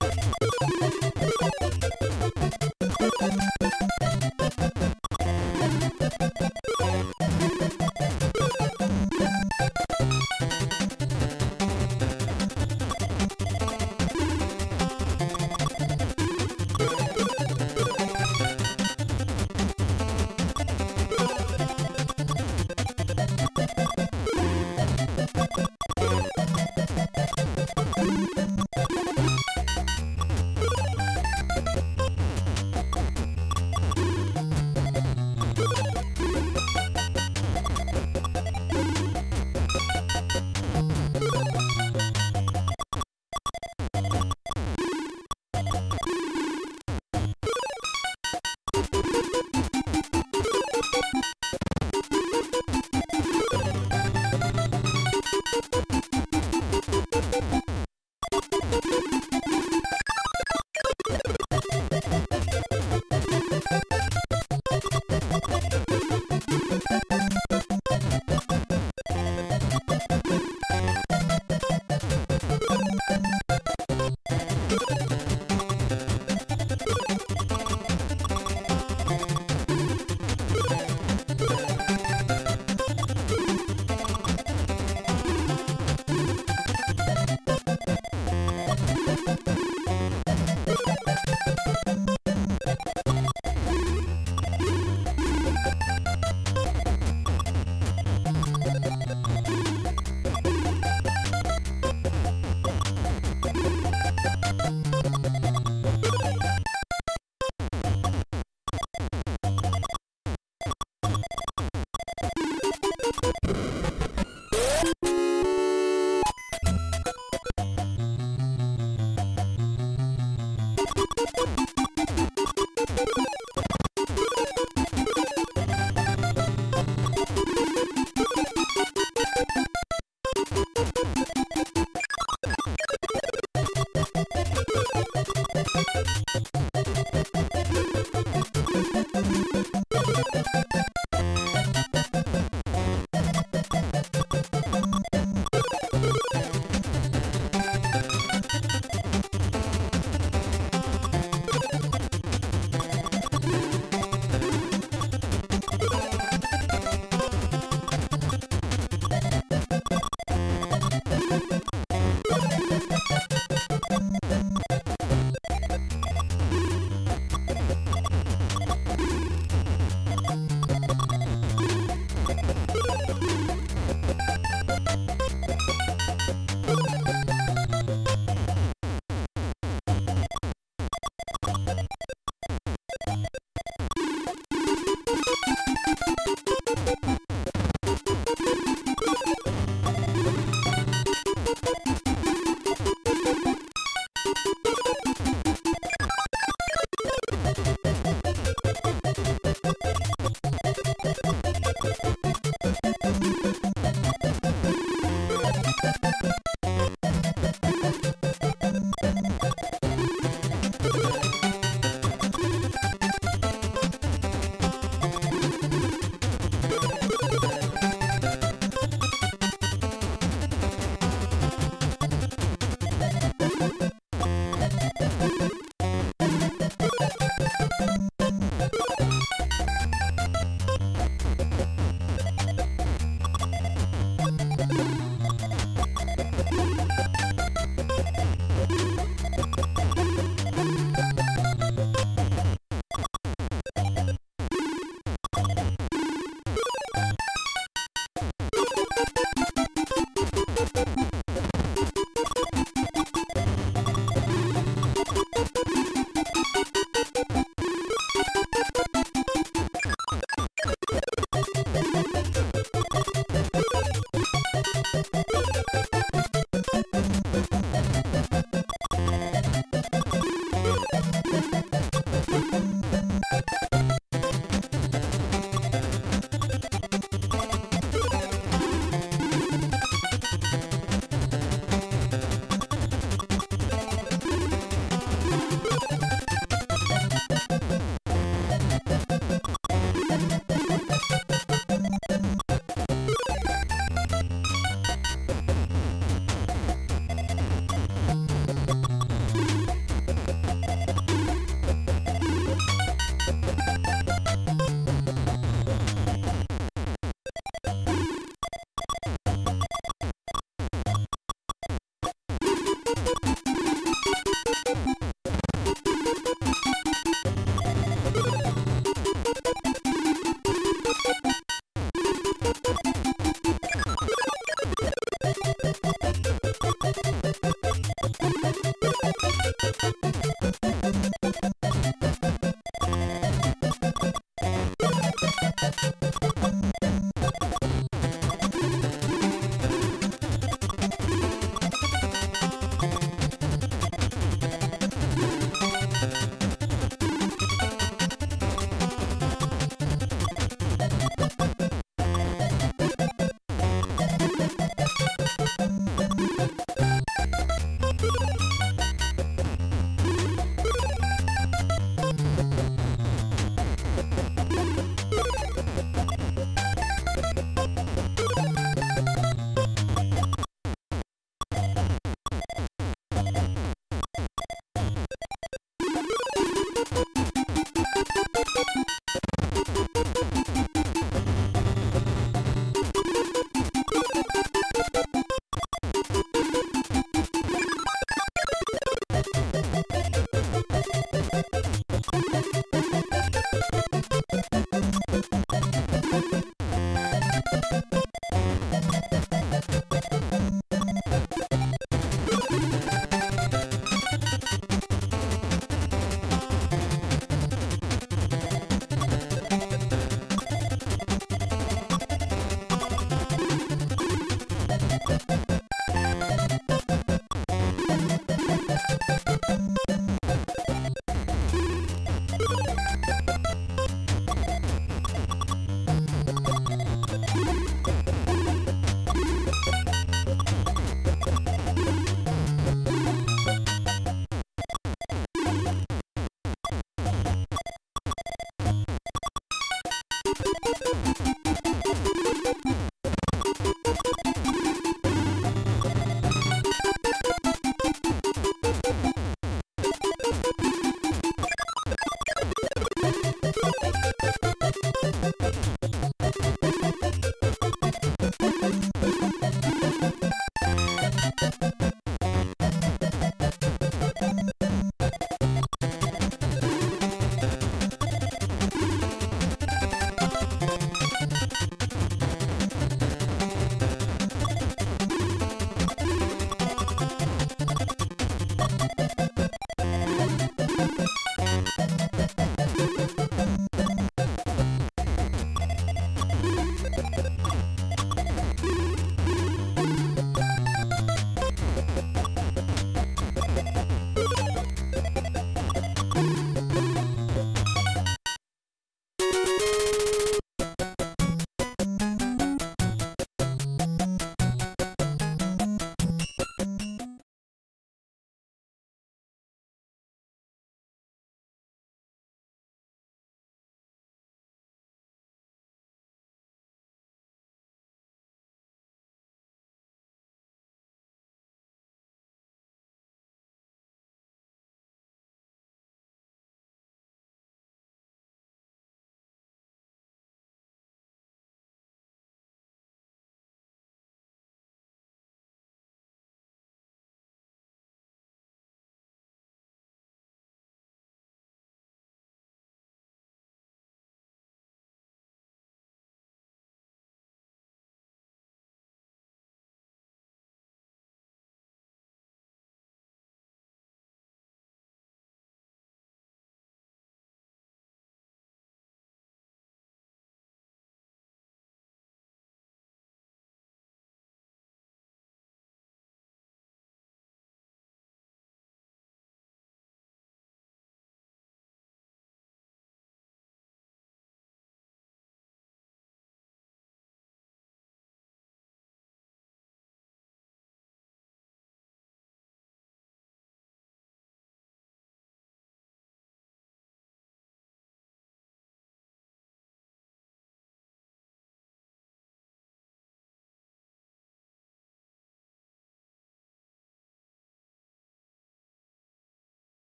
あっ!